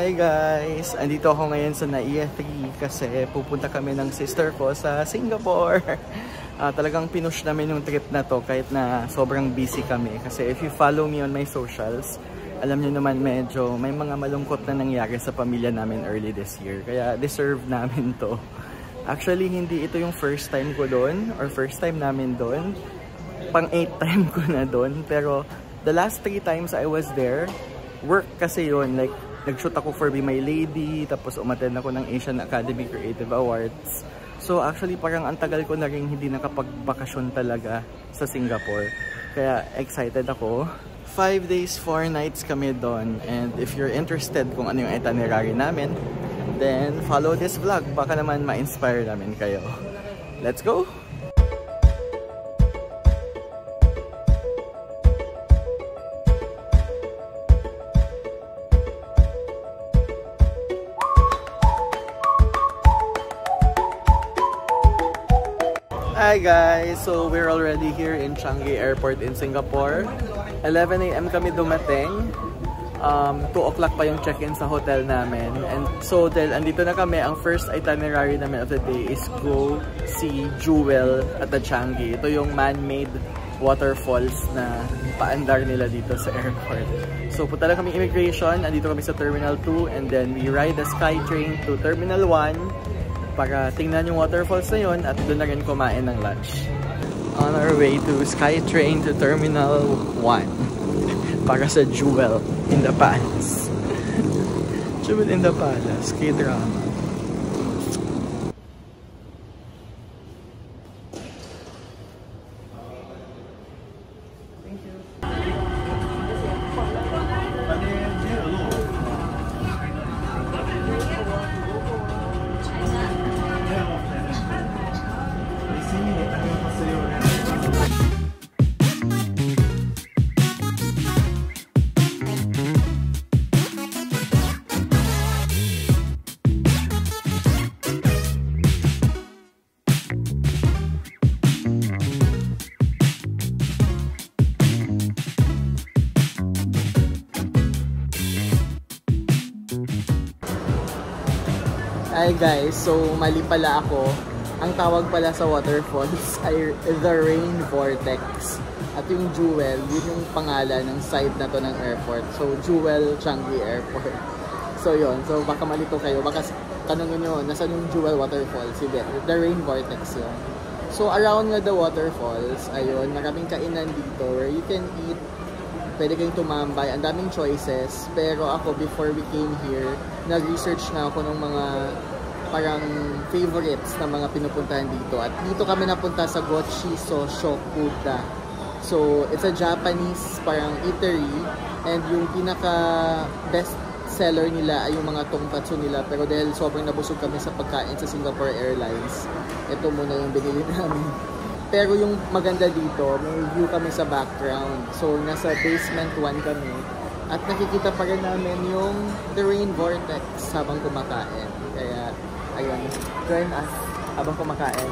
Hi guys! Andito ako ngayon sa NAIA 3 kasi pupunta kami ng sister ko sa Singapore. Uh, talagang pinush namin yung trip na to kahit na sobrang busy kami. Kasi if you follow me on my socials, alam niyo naman medyo may mga malungkot na nangyari sa pamilya namin early this year. Kaya deserve namin to. Actually, hindi ito yung first time ko doon or first time namin doon. Pang 8 time ko na doon. Pero the last 3 times I was there, work kasi yun. Like, nag-shoot ako for Be My Lady, tapos umattend ako ng Asian Academy Creative Awards. So actually parang ang tagal ko na rin hindi nakapagbakasyon talaga sa Singapore. Kaya excited ako. 5 days, 4 nights kami doon. And if you're interested kung ano yung itinerary namin, then follow this vlog. Baka naman ma-inspire namin kayo. Let's go! Hi guys! So we're already here in Changi Airport in Singapore. 11 a.m. kami dumating. Um, 2 o'clock pa yung check-in sa hotel namin. And so dahil andito na kami, ang first itinerary namin of the day is go see Jewel at the Changi. Ito yung man-made waterfalls na paandar nila dito sa airport. So punta lang kami immigration, andito kami sa Terminal 2 and then we ride the SkyTrain to Terminal 1 para tingnan yung waterfalls na yun at doon na rin kumain ng lunch. On our way to SkyTrain to Terminal 1 para sa Jewel in the Palace. Jewel in the Palace, K-drama. Hi guys, so mali pala ako. Ang tawag pala sa waterfalls ay the Rain Vortex. At yung Jewel, yun yung pangalan ng side na to ng airport. So Jewel Changi Airport. So yon so baka malito kayo. Baka tanongin nyo, nasan yung Jewel Waterfalls? Hindi, the Rain Vortex yun. So around nga the waterfalls, ayun, maraming kainan dito where you can eat pwede kayong tumambay. Ang daming choices. Pero ako, before we came here, nag-research na ako ng mga parang favorites na mga pinupuntahan dito. At dito kami napunta sa Gochi So Shokuda. So, it's a Japanese parang eatery. And yung pinaka best seller nila ay yung mga tongkatsu nila. Pero dahil sobrang nabusog kami sa pagkain sa Singapore Airlines, ito muna yung binili namin. Pero yung maganda dito, may view kami sa background. So, nasa basement 1 kami. At nakikita pa rin namin yung The Rain Vortex habang kumakain. Kaya, ayun, join us habang kumakain.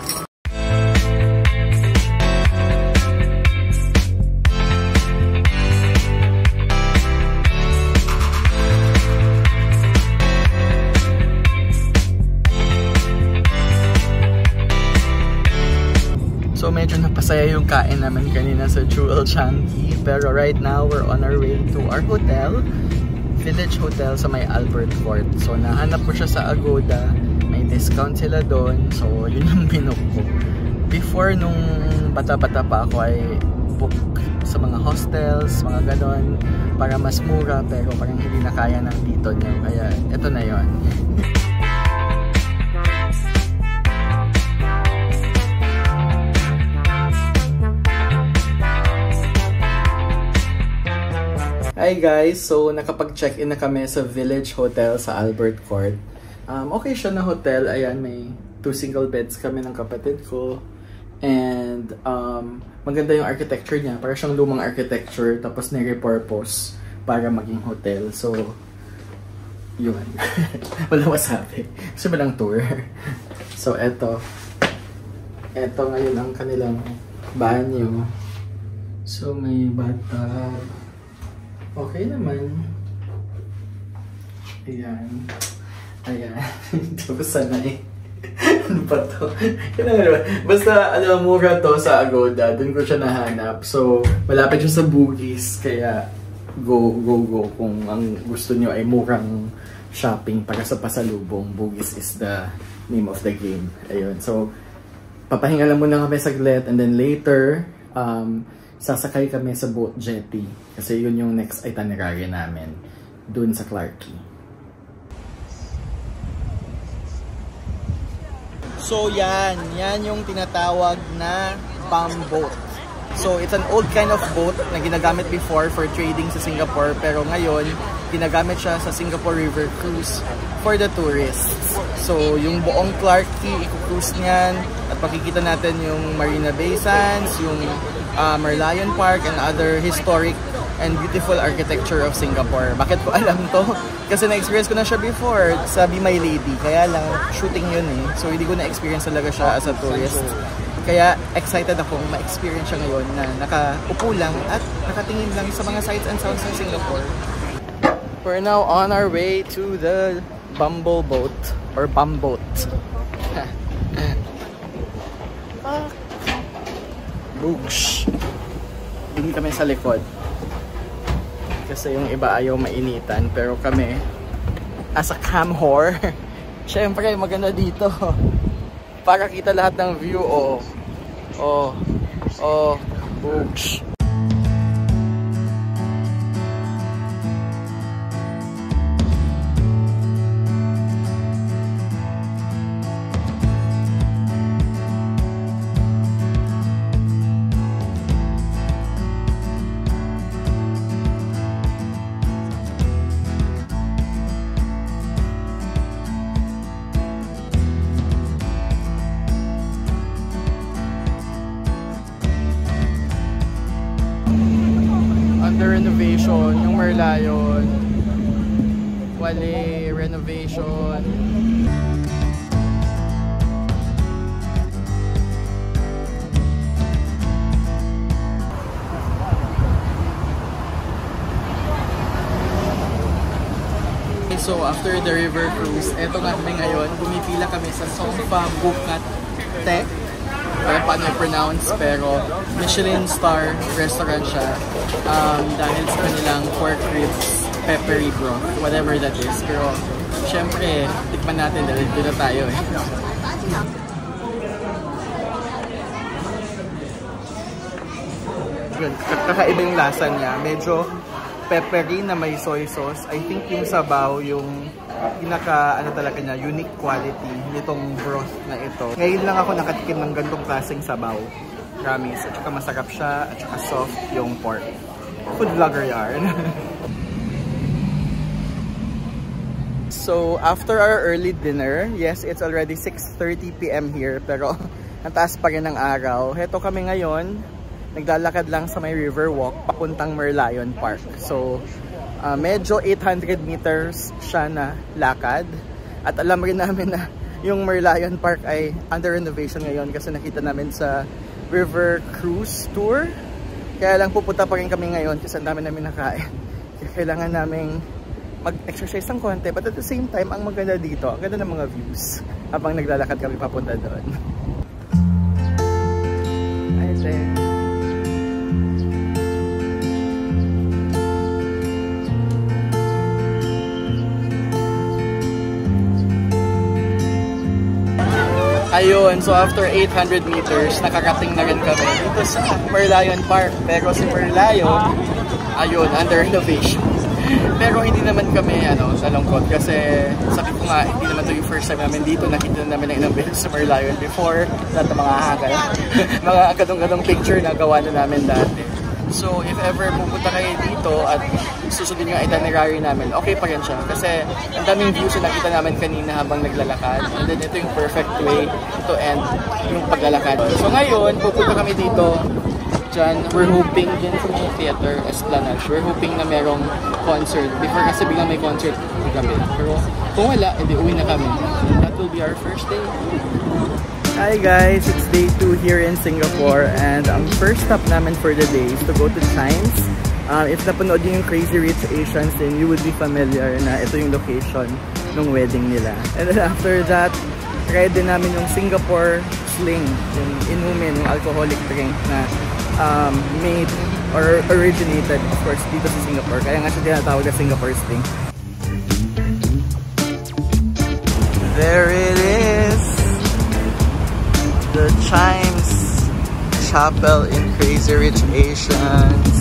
So medyo napasaya yung kain naman kanina sa Jewel Changi. Pero right now, we're on our way to our hotel. Village Hotel sa may Albert Court. So nahanap ko siya sa Agoda. Discount sila doon. So yun yung binook ko. Before nung bata-bata pa ako ay book sa mga hostels, mga ganon. Para mas mura pero parang hindi na kaya ng dito nyo. Kaya ito na yon Hi guys! So, nakapag-check-in na kami sa Village Hotel sa Albert Court. Um, okay siya na hotel. Ayan, may two single beds kami ng kapatid ko. And um, maganda yung architecture niya. Para siyang lumang architecture. Tapos nire-purpose para maging hotel. So, yun. Wala masabi. Gusto ba ng tour? so, eto. Eto ngayon ang kanilang banyo. So, may bathtub. Okay naman. Ayan. Ayan. Ko sanay. ano ba to? Basta, ano, mura to sa Agoda. Doon ko siya nahanap. So, malapit siya sa Bugis. Kaya, go, go, go. Kung ang gusto nyo ay murang shopping para sa pasalubong, Bugis is the name of the game. Ayun. So, papahinga lang muna kami saglit. And then later, um, sasakay kami sa boat jetty. Kasi yun yung next itinerary namin. Doon sa Clarkie. So yan, yan yung tinatawag na palm boat. So it's an old kind of boat na ginagamit before for trading sa Singapore pero ngayon ginagamit siya sa Singapore River Cruise for the tourists. So yung buong Clarke Quay, i-cruise niyan at pakikita natin yung Marina Bay Sands, yung uh, Merlion Park and other historic and beautiful architecture of Singapore. Bakit ko alam to? Kasi na-experience ko na siya before sa Be My Lady. Kaya lang, shooting yun eh. So hindi ko na-experience talaga siya as a tourist. Kaya excited akong ma-experience siya ngayon na nakaupo lang at nakatingin lang sa mga sights and sounds ng Singapore. We're now on our way to the Bumble Boat or Bumboat. Books. Doon kami sa likod kasi yung iba ayaw mainitan pero kami as a cam whore syempre maganda dito. Para kita lahat ng view oh. Oh oh. Books yung Merlion. Wale renovation. So after the river cruise, eto nga kami ngayon, pumipila kami sa Sompa Bukat Tech or paano i-pronounce pero Michelin star restaurant siya. Um, dahil sa kanilang pork ribs peppery broth whatever that is. Pero syempre tikman natin dahil dito tayo eh. Kakaiba yung lasa niya. Medyo peppery na may soy sauce. I think yung sabaw yung pinaka ano talaga niya, unique quality nitong broth na ito. Ngayon lang ako nakatikim ng gantong klaseng sabaw. Promise. At saka masarap siya, at saka soft yung pork. Food vlogger yarn. so, after our early dinner, yes, it's already 6.30pm here, pero ang taas pa rin ng araw. Heto kami ngayon, naglalakad lang sa may river walk papuntang Merlion Park. So, uh, medyo 800 meters siya na lakad. At alam rin namin na yung Merlion Park ay under renovation ngayon kasi nakita namin sa river cruise tour. Kaya lang pupunta pa rin kami ngayon kasi ang dami namin nakain. Kaya kailangan namin mag-exercise ng konti. But at the same time ang maganda dito ang ganda ng mga views habang naglalakad kami papunta doon. Ay there Ayun, so after 800 meters, nakakating na rin kami dito sa Merlion Park. Pero si Merlion, ayun, under renovation. Pero hindi naman kami ano, sa lungkot kasi sabi ko nga, hindi naman to yung first time namin dito. Nakita na namin na ilang beses sa Merlion before. Lahat ng mga hagal. mga gadong-gadong picture na gawa na namin dati. So, if ever pupunta kayo dito at susundin yung itinerary namin, okay pa rin siya. Kasi ang daming views na nakita namin kanina habang naglalakad. And then ito yung perfect way to end yung paglalakad. So ngayon, pupunta kami dito. Diyan, we're hoping dyan sa mga theater, Esplanade. We're hoping na merong concert. Before kasi biglang may concert kagabi. Pero kung wala, edi uwi na kami. That will be our first day. Hi guys, it's day 2 here in Singapore and ang first stop namin for the day is to go to Chines uh, if napanood yung Crazy Rich Asians, then you would be familiar na ito yung location ng wedding nila. And then after that, try din namin yung Singapore Sling, yung inumin, yung alcoholic drink na um, made or originated, of course, dito sa Singapore. Kaya nga siya tinatawag na Singapore Sling. There it is! The Chimes Chapel in Crazy Rich Asians.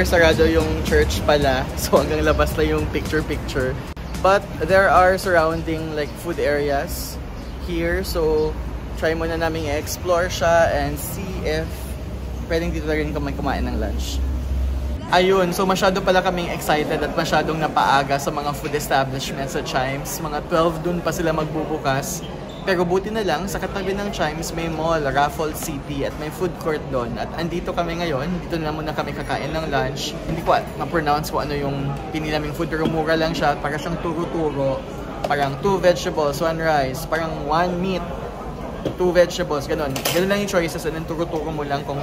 Course, sarado yung church pala. So hanggang labas na yung picture-picture. But there are surrounding like food areas here. So try muna namin i-explore siya and see if pwedeng dito rin kami kumain ng lunch. Ayun, so masyado pala kaming excited at masyadong napaaga sa mga food establishments sa Chimes. Mga 12 dun pa sila magbubukas. Pero buti na lang, sa katabi ng Chimes may mall, Raffles City at may food court doon. At andito kami ngayon, dito na muna kami kakain ng lunch. Hindi ko ma-pronounce kung ano yung pinili naming food pero mura lang siya. Para siyang turo-turo. Parang two vegetables, one rice. Parang one meat, two vegetables, ganun. Ganun lang yung choices and then turo-turo mo lang kung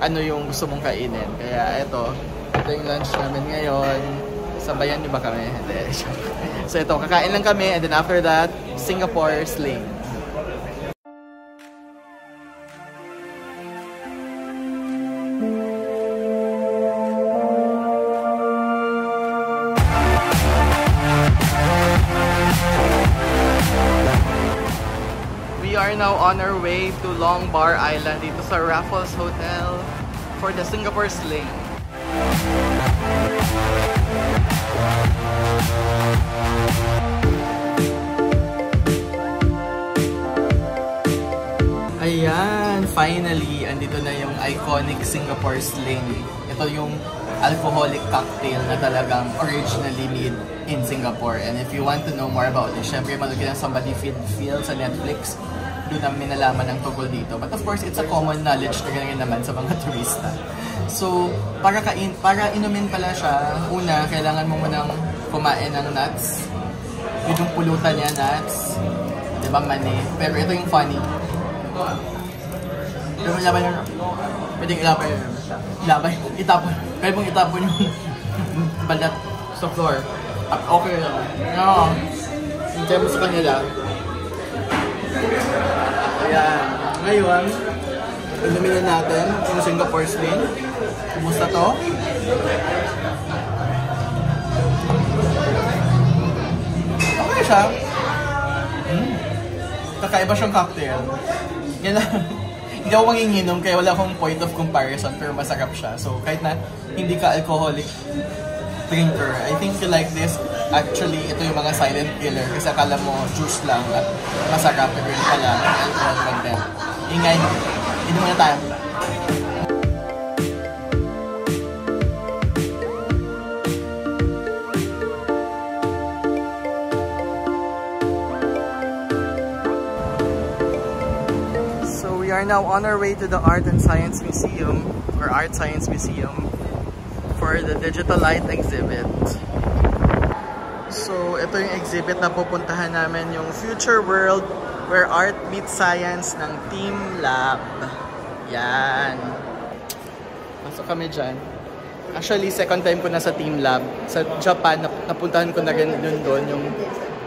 ano yung gusto mong kainin. Kaya ito, ito yung lunch namin ngayon. Sabayan niyo ba kami? so ito, kakain lang kami and then after that, Singapore sling. Long Bar Island dito sa Raffles Hotel for the Singapore Sling. Ayan, finally, andito na yung iconic Singapore Sling. Ito yung alcoholic cocktail na talagang originally made in Singapore. And if you want to know more about it, syempre ka ng Somebody Feed Feel sa Netflix doon namin nalaman ang tungkol dito. But of course, it's a common knowledge na ganyan naman sa mga turista. So, para, kain, para inumin pala siya, una, kailangan mo munang kumain ng nuts. Yun yung pulutan niya, nuts. Di ba, mani. Pero ito yung funny. Pero laban yun. Pwede ilaban yun. Ilaban. Itapon. Kaya mong itapon yung balat sa floor. Okay lang. No. Hindi mo sa kanila. Ayan. Ngayon, inumin na natin yung Singapore Sling. Kumusta to? Okay siya. Hmm. Kakaiba siyang cocktail. Yan lang. hindi ako manginginom kaya wala akong point of comparison pero masarap siya. So kahit na hindi ka alcoholic drinker, I think you like this actually, ito yung mga silent killer kasi akala mo juice lang at masarap pero yun pala alcohol content. Ingay, hindi muna tayo. So we are now on our way to the Art and Science Museum or Art Science Museum for the Digital Light exhibit. So, ito yung exhibit na pupuntahan namin, yung Future World where art meets science ng Team Lab. Yan. Pasok kami dyan. Actually, second time ko na sa Team Lab. Sa Japan, napuntahan ko na rin dun doon yung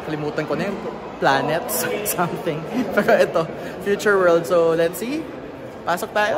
kalimutan ko na yung planets something. Pero ito, Future World. So, let's see. Pasok tayo.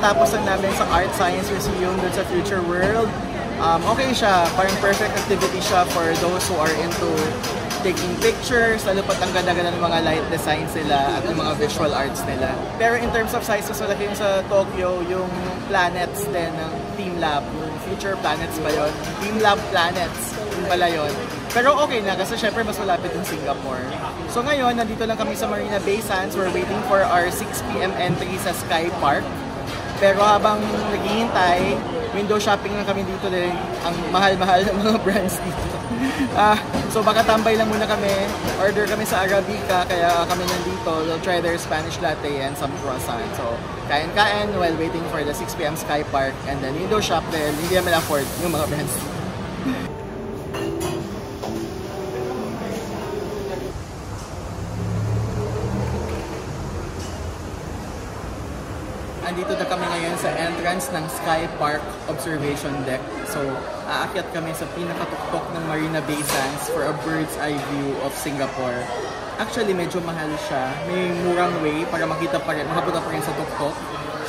So kakatapos lang namin sa Art Science Museum dun sa Future World. Um, okay siya, parang perfect activity siya for those who are into taking pictures, lalo pat ang ganda-ganda ng mga light designs nila at yung mga visual arts nila. Pero in terms of size, mas malaki yung sa Tokyo, yung planets din ng Team Lab, yung Future Planets ba yun? Team Lab Planets, yun pala yun. Pero okay na kasi syempre mas malapit yung Singapore. So ngayon, nandito lang kami sa Marina Bay Sands. We're waiting for our 6pm entry sa Sky Park. Pero habang naghihintay, window shopping lang kami dito din. Ang mahal-mahal ng mga brands dito. Ah, so baka tambay lang muna kami. Order kami sa Arabica, kaya kami nandito. We'll try their Spanish latte and some croissant. So, kain-kain while waiting for the 6pm Sky Park. And then window shop dahil hindi namin afford yung mga brands dito. andito na kami sa entrance ng Sky Park Observation Deck. So, aakyat kami sa pinakatuktok ng Marina Bay Sands for a bird's eye view of Singapore. Actually, medyo mahal siya. May murang way para makita pa rin, makapunta pa rin sa tuktok.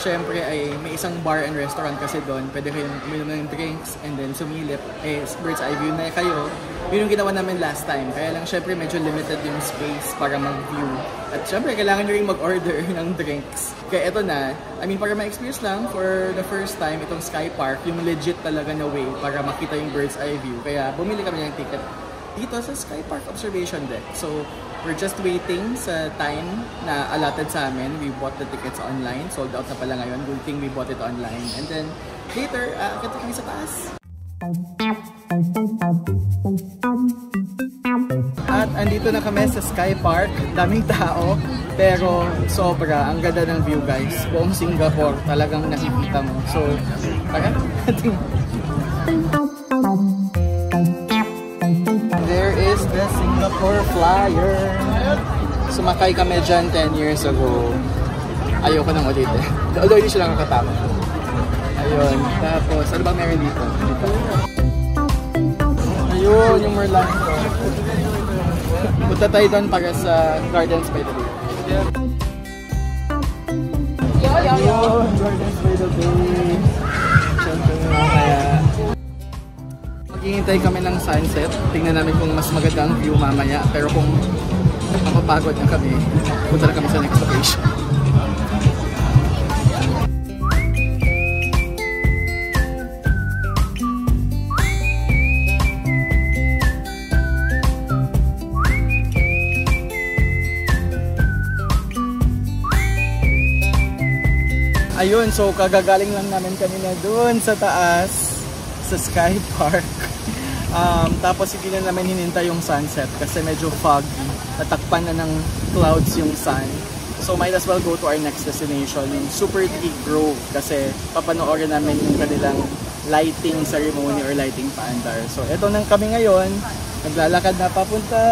Siyempre ay may isang bar and restaurant kasi doon. Pwede kayong uminom ng drinks and then sumilip. Eh, bird's eye view na kayo. Yun yung ginawa namin last time. Kaya lang syempre medyo limited yung space para mag-view. At syempre kailangan nyo rin mag-order ng drinks. Kaya ito na, I mean para ma-experience lang for the first time itong Sky Park, yung legit talaga na way para makita yung bird's eye view. Kaya bumili kami ng ticket dito sa Sky Park Observation Deck. So, we're just waiting sa time na allotted sa amin. We bought the tickets online. Sold out na pala ngayon. Good thing we bought it online. And then, later, uh, akit kami sa taas. At andito na kami sa Sky Park. Daming tao. Pero sobra. Ang ganda ng view guys. Buong Singapore talagang nakikita mo. So, tara. There Singapore Flyer. Sumakay kami dyan 10 years ago. Ayoko nang ulit eh. Although hindi siya lang nakatama. Ayun. Tapos, ano ba meron dito? Ayun, yung Merlanco. Punta tayo doon para sa Gardens by the Bay. Ayun, Gardens by the Bay. Siyempre kaya maghihintay kami ng sunset. Tingnan namin kung mas maganda ang view mamaya. Pero kung mapapagod na kami, punta na kami sa next location. Ayun, so kagagaling lang namin kanina doon sa taas sa Sky Park. Um, tapos hindi na namin hinintay yung sunset kasi medyo foggy. Natakpan na ng clouds yung sun. So might as well go to our next destination, yung Super Tree Grove kasi papanoorin namin yung kanilang lighting ceremony or lighting paandar. So eto nang kami ngayon, naglalakad na papunta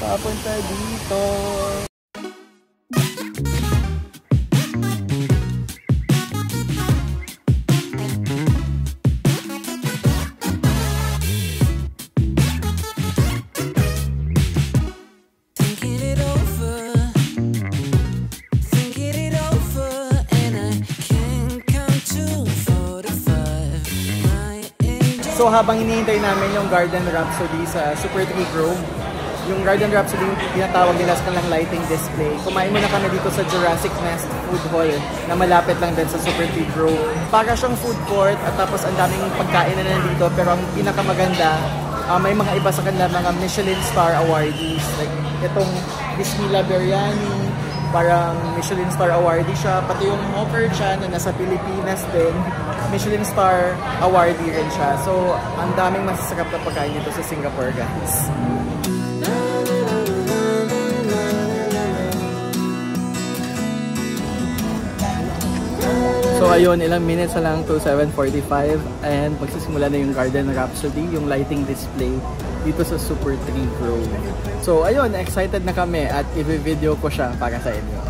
papunta dito. Habang hinihintay namin yung Garden Rhapsody sa Super Tree Grove, yung Garden Rhapsody yung tinatawag nila sa kanilang lighting display. Kumain muna kami dito sa Jurassic Nest Food Hall na malapit lang din sa Super Tree Grove. Para siyang food court at tapos ang daming pagkain na nandito pero ang pinakamaganda ah, may mga iba sa kanila mga Michelin Star awardees like itong Bismillah Biryani parang Michelin Star awardee siya pati yung Hawker Chan na nasa Pilipinas din Michelin Star awardee rin siya so ang daming masasarap na pagkain dito sa Singapore guys So ayun, ilang minutes na lang to 7.45 and magsisimula na yung Garden Rhapsody, yung lighting display dito sa Super Tree Grove. So ayun, excited na kami at i-video ko siya para sa inyo.